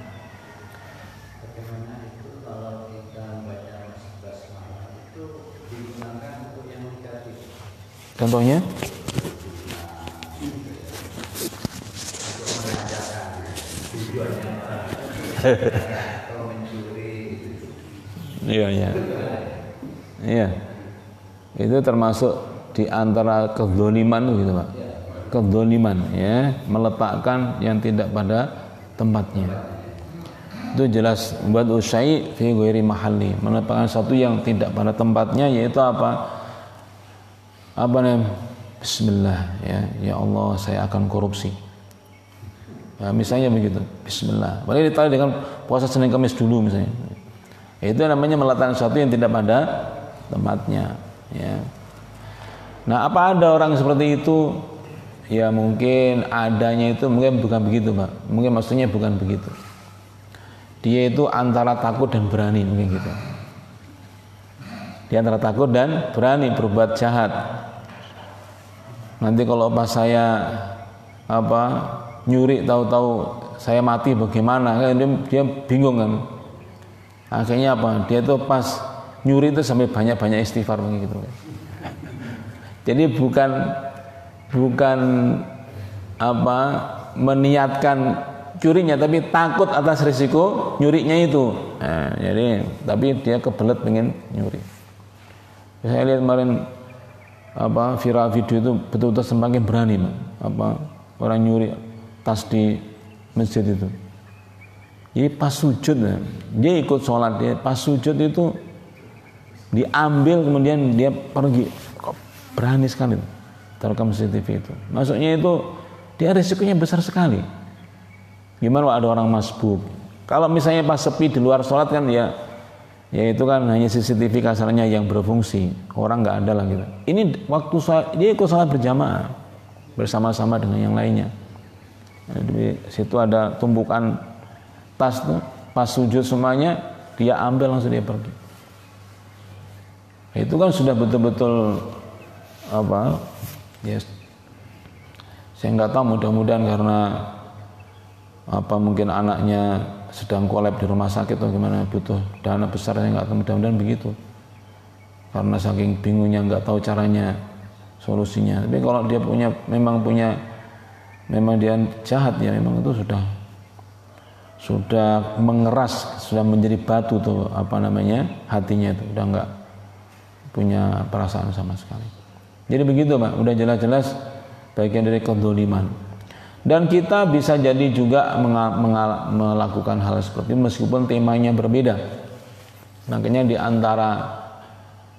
Contohnya? Iya, iya. Iya. Itu termasuk di antara kezoliman gitu, Pak. Kezoliman ya, meletakkan yang tidak pada tempatnya. Itu jelas buat usai fi ghairi mahalli, meletakkan satu yang tidak pada tempatnya yaitu apa? Apa namanya Bismillah. Ya ya Allah saya akan korupsi. Ya, misalnya begitu. Bismillah. Boleh ditanya dengan puasa Senin Kamis dulu misalnya. Itu namanya meletakkan sesuatu yang tidak pada tempatnya. Ya. Nah apa ada orang seperti itu? Ya mungkin adanya itu mungkin bukan begitu pak. Mungkin maksudnya bukan begitu. Dia itu antara takut dan berani mungkin gitu. Di antara takut dan berani berbuat jahat. Nanti kalau pas saya apa nyuri tahu-tahu saya mati bagaimana kan dia, dia bingung kan. Akhirnya apa? Dia tuh pas nyuri itu sampai banyak-banyak istighfar begitu. Jadi bukan bukan apa meniatkan curinya tapi takut atas risiko nyurinya itu. Nah, jadi tapi dia kebelet pengen nyuri saya lihat kemarin apa viral video itu betul-betul semakin berani apa orang nyuri tas di masjid itu jadi pas sujud dia ikut sholat dia pas sujud itu diambil kemudian dia pergi berani sekali terekam CCTV itu. Maksudnya itu dia risikonya besar sekali. Gimana ada orang masbuk? Kalau misalnya pas sepi di luar sholat kan ya ya itu kan hanya CCTV kasarnya yang berfungsi. Orang nggak ada lah gitu. Ini waktu sholat, dia ikut sholat berjamaah bersama-sama dengan yang lainnya. Di situ ada tumpukan tas tuh pas sujud semuanya dia ambil langsung dia pergi. Itu kan sudah betul-betul apa ya saya nggak tahu mudah-mudahan karena apa mungkin anaknya sedang kolab di rumah sakit atau gimana butuh dana besar saya nggak tahu mudah-mudahan begitu. Karena saking bingungnya nggak tahu caranya solusinya. Tapi kalau dia punya memang punya memang dia jahat ya memang itu sudah sudah mengeras sudah menjadi batu tuh apa namanya hatinya itu. Udah nggak punya perasaan sama sekali. Jadi begitu Pak, udah jelas-jelas bagian dari kedoliman. Dan kita bisa jadi juga melakukan hal seperti itu meskipun temanya berbeda. Makanya di antara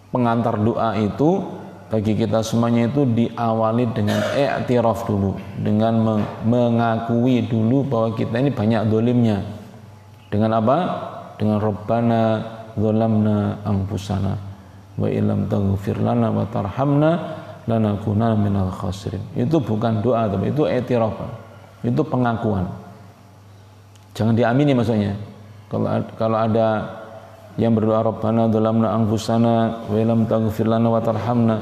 pengantar doa itu bagi kita semuanya itu diawali dengan i'tiraf dulu, dengan mengakui dulu bahwa kita ini banyak dolimnya. Dengan apa? Dengan Rabbana zalamna anfusana wa ilam taghfir lana wa tarhamna lanakuna minal khasirin. Itu bukan doa tapi itu etiraf. Itu pengakuan. Jangan diamini maksudnya. Kalau kalau ada yang berdoa Rabbana dzalamna anfusana wa ilam taghfir lana wa tarhamna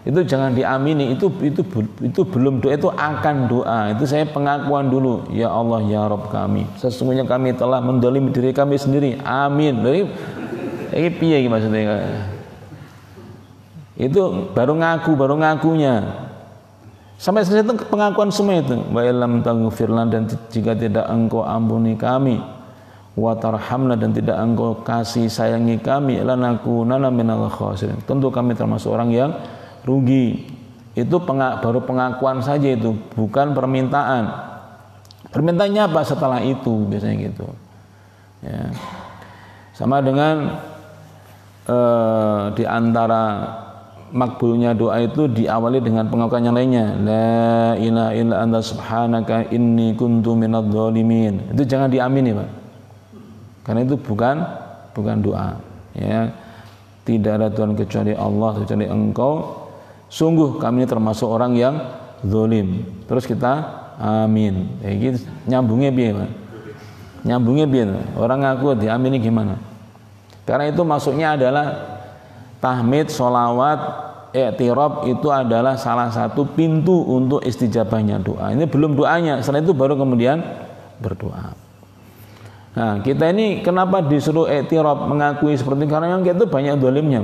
itu jangan diamini itu itu itu belum doa itu akan doa itu saya pengakuan dulu ya Allah ya Rob kami sesungguhnya kami telah mendolimi diri kami sendiri amin jadi ini piye maksudnya itu baru ngaku, baru ngakunya. Sampai selesai itu pengakuan semua itu. Wa illam taghfirlan dan jika tidak engkau ampuni kami wa tarhamna dan tidak engkau kasih sayangi kami lanakunana minal khasirin. Tentu kami termasuk orang yang rugi. Itu pengak, baru pengakuan saja itu, bukan permintaan. Permintaannya apa setelah itu biasanya gitu. Ya. Sama dengan uh, di antara makbulnya doa itu diawali dengan pengakuan yang lainnya. La ilaha illa anta subhanaka inni kuntu minadh dhalimin. Itu jangan diamini Pak. Karena itu bukan bukan doa ya. Tidak ada Tuhan kecuali Allah kecuali engkau. Sungguh kami ini termasuk orang yang zalim. Terus kita amin. Ya gitu. Nyambungnya biar Pak? Nyambungnya biar orang ngaku diamini gimana? Karena itu masuknya adalah tahmid, solawat, i'tirab itu adalah salah satu pintu untuk istijabahnya doa. Ini belum doanya, setelah itu baru kemudian berdoa. Nah, kita ini kenapa disuruh i'tirab mengakui seperti itu? Karena yang kita itu banyak dolimnya.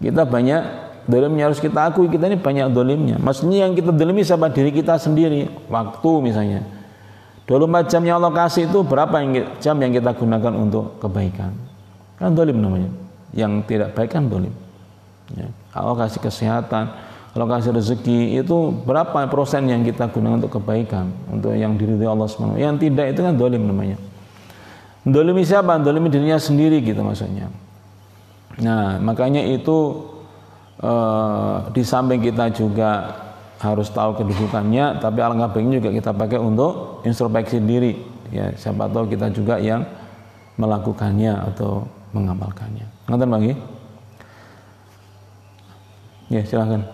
Kita banyak dolimnya harus kita akui kita ini banyak dolimnya. Maksudnya yang kita dolimi siapa diri kita sendiri. Waktu misalnya. 24 jam yang Allah kasih itu berapa jam yang kita gunakan untuk kebaikan? Kan dolim namanya yang tidak baik kan boleh ya. Allah kasih kesehatan Allah kasih rezeki itu berapa persen yang kita gunakan untuk kebaikan untuk yang diri Allah SWT yang tidak itu kan dolim namanya dolimi siapa? dolimi dirinya sendiri gitu maksudnya nah makanya itu eh, di samping kita juga harus tahu kedudukannya tapi alangkah baiknya juga kita pakai untuk introspeksi diri ya siapa tahu kita juga yang melakukannya atau mengamalkannya. Nonton lagi? Ya, silahkan.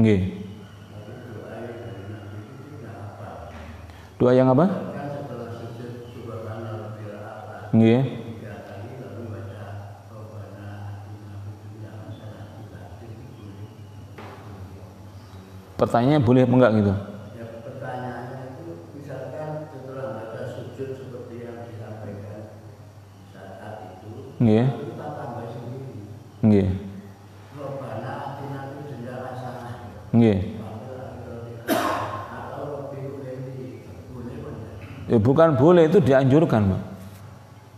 Nggih. Doa yang apa? Nggih. Pertanyaannya boleh enggak gitu? Nggih. Nggih. Nggih. Ya, bukan boleh itu dianjurkan, Pak.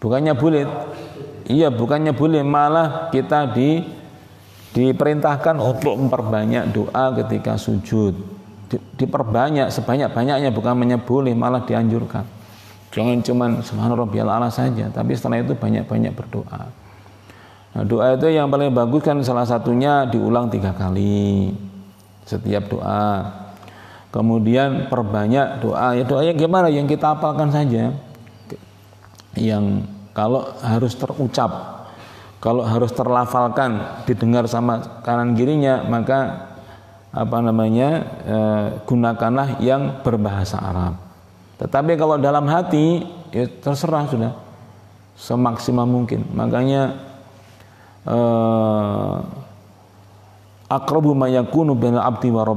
Bukannya boleh. Iya, bukannya boleh, malah kita di diperintahkan untuk memperbanyak doa ketika sujud. Di, diperbanyak sebanyak-banyaknya bukan boleh, malah dianjurkan. Jangan cuman subhanallah ala saja, tapi setelah itu banyak-banyak berdoa. Nah, doa itu yang paling bagus kan salah satunya diulang tiga kali setiap doa. Kemudian perbanyak doa. Ya doanya gimana? Yang kita apalkan saja. Yang kalau harus terucap, kalau harus terlafalkan, didengar sama kanan kirinya, maka apa namanya e, gunakanlah yang berbahasa Arab. Tetapi kalau dalam hati ya terserah sudah. Semaksimal mungkin. Makanya eh, akrabu mayakunu bil abdi wa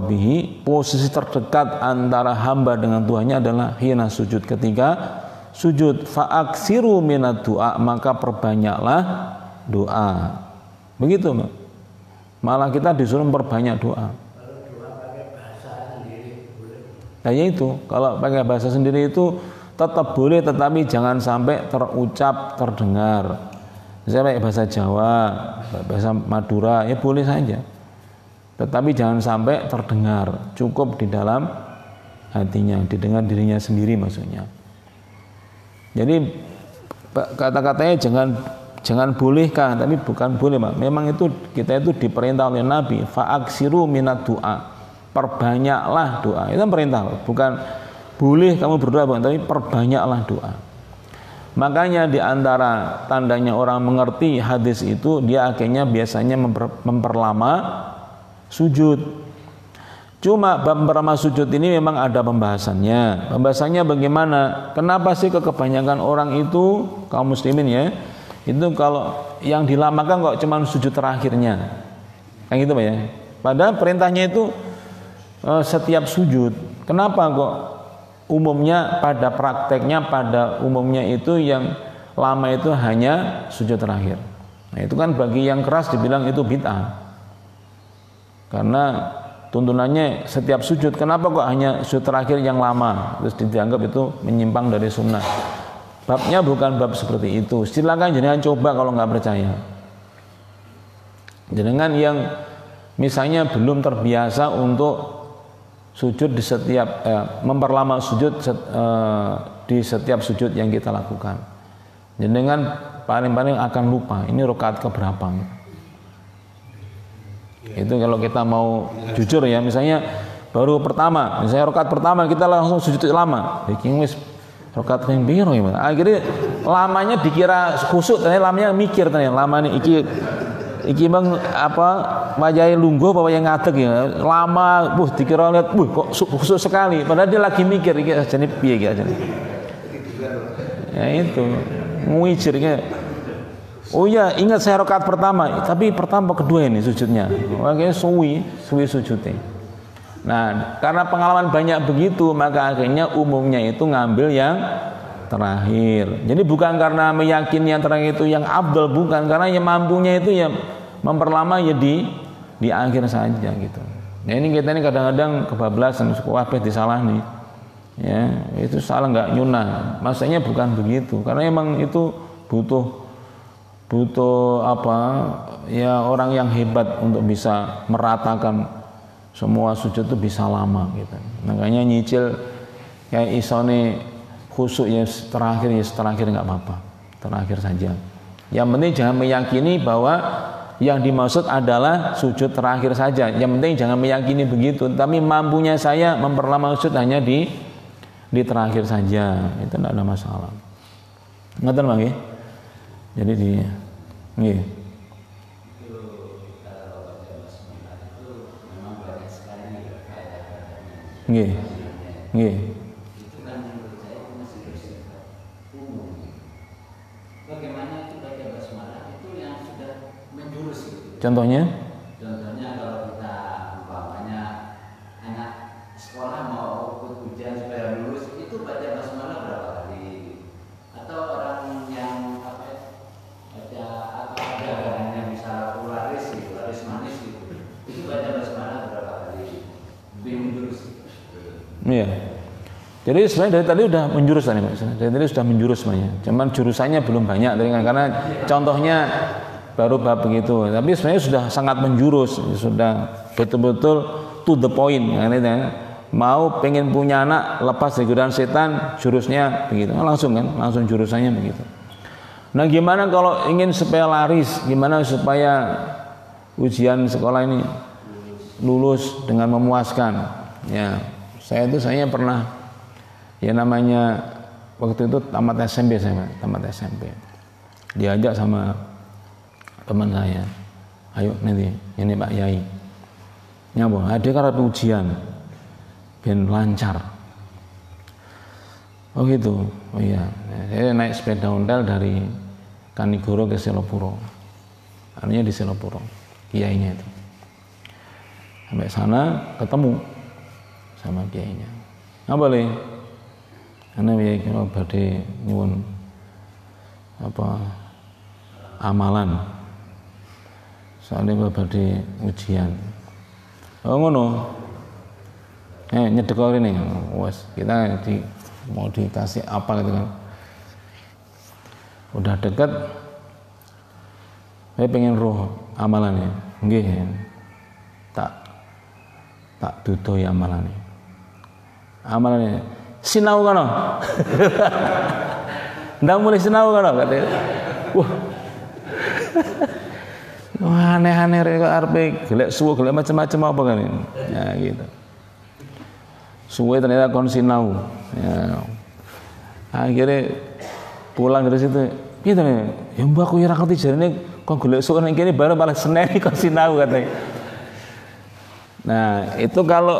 posisi terdekat antara hamba dengan Tuhannya adalah hina sujud ketika sujud faaksiru minat doa maka perbanyaklah doa begitu malah kita disuruh perbanyak doa Nah itu kalau pakai bahasa sendiri itu tetap boleh tetapi jangan sampai terucap terdengar. Misalnya pakai bahasa Jawa, bahasa Madura ya boleh saja. Tetapi jangan sampai terdengar, cukup di dalam hatinya, didengar dirinya sendiri maksudnya. Jadi kata-katanya jangan jangan bolehkah tapi bukan boleh Pak. Memang itu kita itu diperintah oleh Nabi fa'aksiru minat doa perbanyaklah doa. Itu kan perintah, bukan boleh kamu berdoa, bukan, tapi perbanyaklah doa. Makanya di antara tandanya orang mengerti hadis itu dia akhirnya biasanya memper, memperlama sujud. Cuma memperlama sujud ini memang ada pembahasannya. Pembahasannya bagaimana? Kenapa sih kebanyakan orang itu kaum muslimin ya? Itu kalau yang dilamakan kok cuma sujud terakhirnya. Kayak gitu Pak ya. Padahal perintahnya itu setiap sujud. Kenapa kok umumnya pada prakteknya pada umumnya itu yang lama itu hanya sujud terakhir. Nah, itu kan bagi yang keras dibilang itu bid'ah. Karena tuntunannya setiap sujud. Kenapa kok hanya sujud terakhir yang lama? Terus dianggap itu menyimpang dari sunnah. Babnya bukan bab seperti itu. Silakan jangan coba kalau nggak percaya. Jangan yang misalnya belum terbiasa untuk sujud di setiap eh, memperlama sujud set, eh, di setiap sujud yang kita lakukan. Dengan paling-paling akan lupa ini rokaat keberapa. Itu kalau kita mau jujur ya, misalnya baru pertama, misalnya rokaat pertama kita langsung sujud lama. Bikin wis rokaat yang biru ya. Akhirnya lamanya dikira khusuk, ternyata lamanya mikir ternyata lama nih iki iki bang apa wajah lungguh bawa yang ngadeg ya. Lama buh dikira lihat buh kok khusus sekali. Padahal dia lagi mikir iki jadi piye iki jadi ya itu nguijir Oh iya, ingat saya rakaat pertama, tapi pertama kedua ini sujudnya. Makanya suwi, suwi sujudnya. Nah, karena pengalaman banyak begitu, maka akhirnya umumnya itu ngambil yang terakhir. Jadi bukan karena meyakini yang terakhir itu yang abdul bukan karena yang mampunya itu ya memperlama ya di di akhir saja gitu. Nah ini kita ini kadang-kadang kebablasan wabah disalah nih. Ya, itu salah nggak nyunah. Maksudnya bukan begitu. Karena emang itu butuh butuh apa ya orang yang hebat untuk bisa meratakan semua sujud itu bisa lama gitu. Makanya nyicil kayak isone khusuk ya terakhir ya terakhir nggak apa-apa. Terakhir saja. Yang penting jangan meyakini bahwa yang dimaksud adalah sujud terakhir saja. Yang penting jangan meyakini begitu tapi mampunya saya memperlama sujud hanya di di terakhir saja. Itu tidak ada masalah. Ngerti lagi jadi di nggih. Nggih. Nggih Contohnya? Contohnya kalau kita umpamanya anak sekolah mau ikut ujian supaya lulus itu baca basmalah berapa kali? Atau orang yang apa baca atau ada orang yang bisa laris gitu, laris manis gitu, itu baca basmalah berapa kali? Lebih menjurus. Iya. Jadi sebenarnya dari tadi sudah menjurus tadi, Dari tadi sudah menjurus sebenarnya. Cuman jurusannya belum banyak karena contohnya baru bab begitu. Tapi sebenarnya sudah sangat menjurus. Sudah betul-betul to the point. Ya, mau pengen punya anak lepas dari godaan setan jurusnya begitu. Langsung kan? Langsung jurusannya begitu. Nah gimana kalau ingin supaya laris? Gimana supaya ujian sekolah ini lulus dengan memuaskan? Ya saya itu saya pernah ya namanya waktu itu tamat SMP saya tamat SMP diajak sama teman saya ayo nanti ini Pak Yai nyambung. Ada karena ujian. Biar lancar. Oh gitu. Oh iya. Saya naik sepeda ontel dari Kanigoro ke Selopuro artinya di Selopuro kiainya itu. Sampai sana ketemu sama kiainya. Nggak boleh. Karena ya kalau badai nyuwun apa amalan soalnya kalau badai ujian oh ngono. Eh nyedekor ini wes kita di mau dikasih apa gitu kan. Udah deket saya pengen roh amalannya enggak tak tak dudoi amalannya amalannya sinau kan ndak mulai sinau kan katanya wah Wah aneh-aneh rek arpe gelek suwe gelek macam-macam apa kan ini. Ya gitu. Suwe ternyata kon sinau. Ya. Akhirnya pulang dari situ, gitu nih, ya mbak aku ya ngerti jarine kok golek suwe ning kene baru malah senen kon sinau katanya. Nah, itu kalau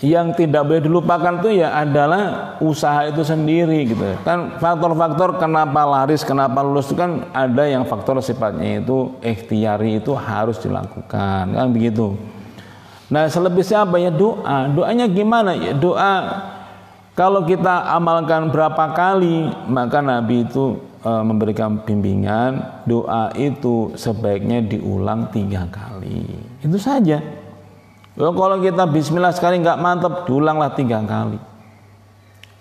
yang tidak boleh dilupakan itu ya adalah usaha itu sendiri gitu. Kan faktor-faktor kenapa laris kenapa lulus itu kan ada yang faktor sifatnya itu ikhtiari itu harus dilakukan kan begitu. Nah selebihnya apa ya? Doa. Doanya gimana? Ya doa. Kalau kita amalkan berapa kali maka Nabi itu e, memberikan bimbingan doa itu sebaiknya diulang tiga kali. Itu saja Loh, kalau kita bismillah sekali nggak mantap, diulanglah tiga kali.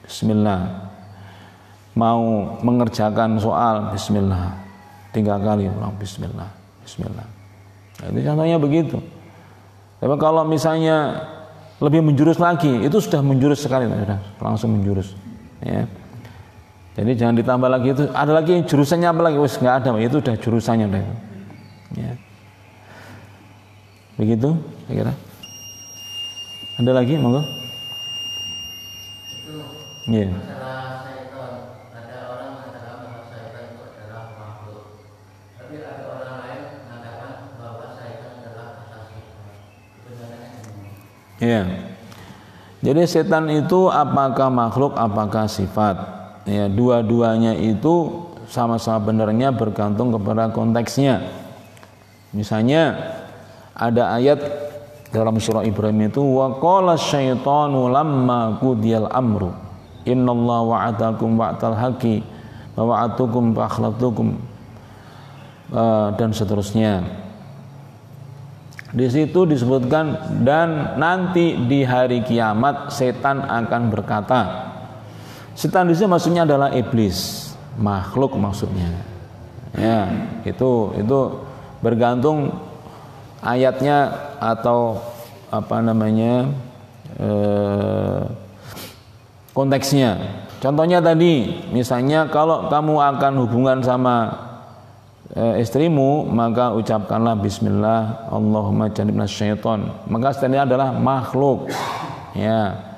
Bismillah. Mau mengerjakan soal, bismillah. Tiga kali ulang bismillah. Bismillah. Nah, itu contohnya begitu. Tapi kalau misalnya lebih menjurus lagi, itu sudah menjurus sekali, sudah langsung menjurus. Ya. Jadi jangan ditambah lagi itu. Ada lagi jurusannya apa lagi? Wes nggak ada, itu sudah jurusannya. Ya. Begitu, saya kira. Ada lagi, monggo? Iya. gimana? Iya. Jadi setan itu apakah makhluk, apakah sifat? Ya, dua-duanya itu sama-sama benarnya bergantung kepada konteksnya. Misalnya ada ayat dalam surah Ibrahim itu wa qala syaitanu lamma qudiyal amru innallaha wa'adakum wa'tal haqqi wa wa'atukum fa akhlaftukum. Uh, dan seterusnya. Di situ disebutkan dan nanti di hari kiamat setan akan berkata setan di sini maksudnya adalah iblis makhluk maksudnya. Ya itu itu bergantung ayatnya atau apa namanya eh, konteksnya. Contohnya tadi, misalnya kalau kamu akan hubungan sama eh, istrimu, maka ucapkanlah Bismillah, Allahumma janibna syaiton. Maka setelahnya adalah makhluk. Ya,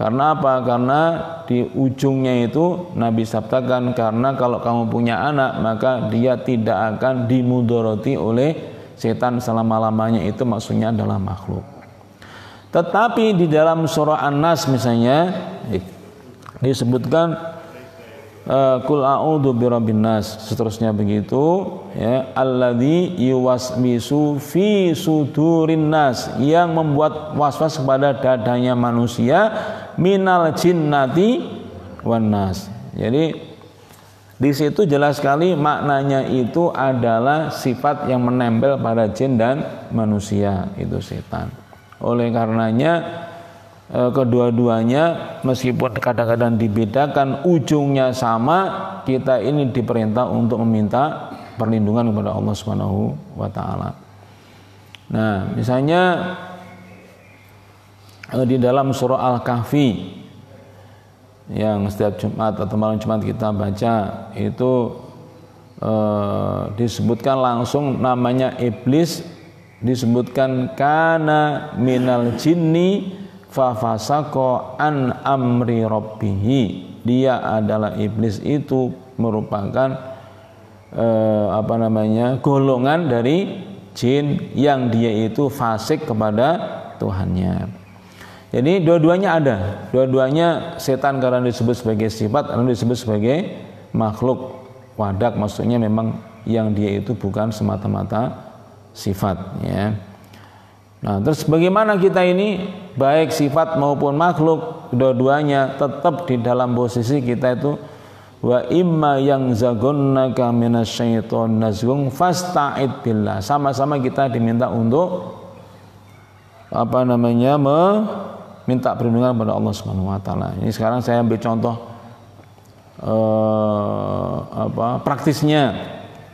karena apa? Karena di ujungnya itu Nabi sabtakan karena kalau kamu punya anak maka dia tidak akan dimudoroti oleh setan selama-lamanya itu maksudnya adalah makhluk. Tetapi di dalam surah An-Nas misalnya disebutkan eh, kul a'udzu birabbin nas seterusnya begitu ya alladzi yuwaswisu fi sudurin nas yang membuat waswas kepada dadanya manusia minal jinnati wan nas. Jadi di situ jelas sekali maknanya itu adalah sifat yang menempel pada jin dan manusia itu setan. Oleh karenanya e, kedua-duanya meskipun kadang-kadang dibedakan ujungnya sama, kita ini diperintah untuk meminta perlindungan kepada Allah Subhanahu wa taala. Nah, misalnya eh, di dalam surah Al-Kahfi yang setiap Jumat atau malam Jumat kita baca itu eh, disebutkan langsung namanya iblis disebutkan kana minal jinni fafasako an amri rabbihi dia adalah iblis itu merupakan eh, apa namanya golongan dari jin yang dia itu fasik kepada Tuhannya. Jadi dua-duanya ada, dua-duanya setan karena disebut sebagai sifat, karena disebut sebagai makhluk wadak, maksudnya memang yang dia itu bukan semata-mata sifat, ya. Nah, terus bagaimana kita ini baik sifat maupun makhluk dua-duanya tetap di dalam posisi kita itu wa imma yang zagonnaka minasyaiton nazgung fasta'id billah. Sama-sama kita diminta untuk apa namanya meminta perlindungan kepada Allah Subhanahu wa taala. Ini sekarang saya ambil contoh eh, apa praktisnya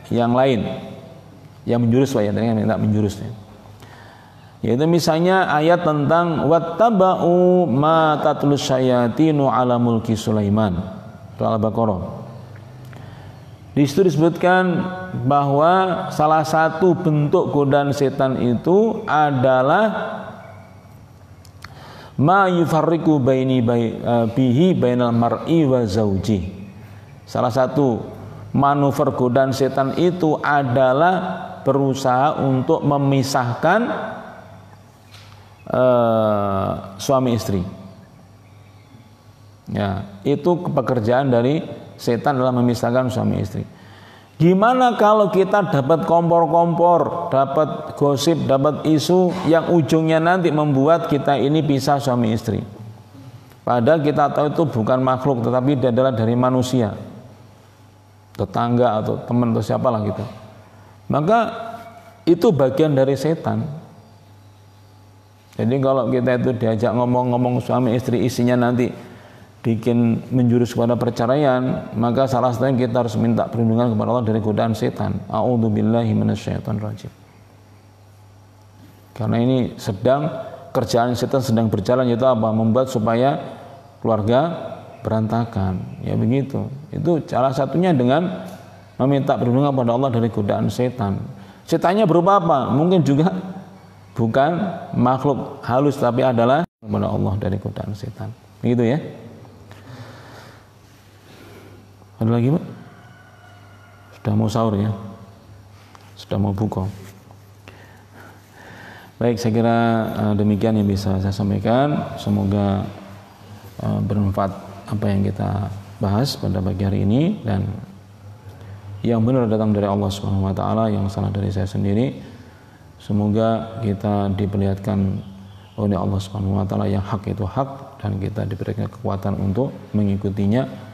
yang lain yang menjurus ya, yang minta menjurus ya yaitu misalnya ayat tentang wattaba'u ma tatlus syayatinu ala mulki Sulaiman surah Al-Baqarah di situ disebutkan bahwa salah satu bentuk godaan setan itu adalah ma yufarriqu baini eh, bihi bainal mar'i wa zauji. Salah satu manuver godaan setan itu adalah berusaha untuk memisahkan uh, suami istri. Ya, itu pekerjaan dari setan adalah memisahkan suami istri. Gimana kalau kita dapat kompor-kompor, dapat gosip, dapat isu yang ujungnya nanti membuat kita ini pisah suami istri. Padahal kita tahu itu bukan makhluk, tetapi dia adalah dari manusia, tetangga atau teman atau siapalah gitu. Maka itu bagian dari setan. Jadi kalau kita itu diajak ngomong-ngomong suami istri isinya nanti bikin menjurus kepada perceraian, maka salah satunya kita harus minta perlindungan kepada Allah dari godaan setan. A'udzubillahi rajim. Karena ini sedang kerjaan setan sedang berjalan itu apa? Membuat supaya keluarga berantakan. Ya begitu. Itu salah satunya dengan meminta perlindungan kepada Allah dari godaan setan. Setannya berupa apa? Mungkin juga bukan makhluk halus tapi adalah kepada Allah dari godaan setan. Begitu ya. Ada lagi Pak? Sudah mau sahur ya? Sudah mau buka. Baik, saya kira uh, demikian yang bisa saya sampaikan. Semoga uh, bermanfaat apa yang kita bahas pada pagi hari ini dan yang benar datang dari Allah Subhanahu wa taala, yang salah dari saya sendiri. Semoga kita diperlihatkan oleh Allah Subhanahu wa taala yang hak itu hak dan kita diberikan kekuatan untuk mengikutinya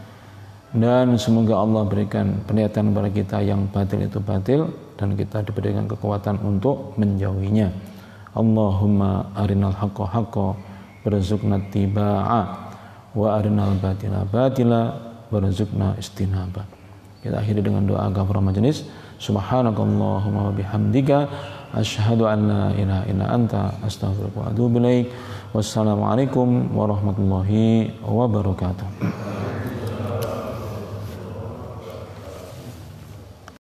dan semoga Allah berikan penglihatan kepada kita yang batil itu batil dan kita diberikan kekuatan untuk menjauhinya. Allahumma arinal haqqa haqqa warzuqna tiba'a wa arinal batila batila warzuqna istinaba kita akhiri dengan doa ghafar majelis subhanakallahumma wa bihamdika asyhadu an la ilaha illa anta astaghfiruka wa atubu ilaik. Wassalamualaikum warahmatullahi wabarakatuh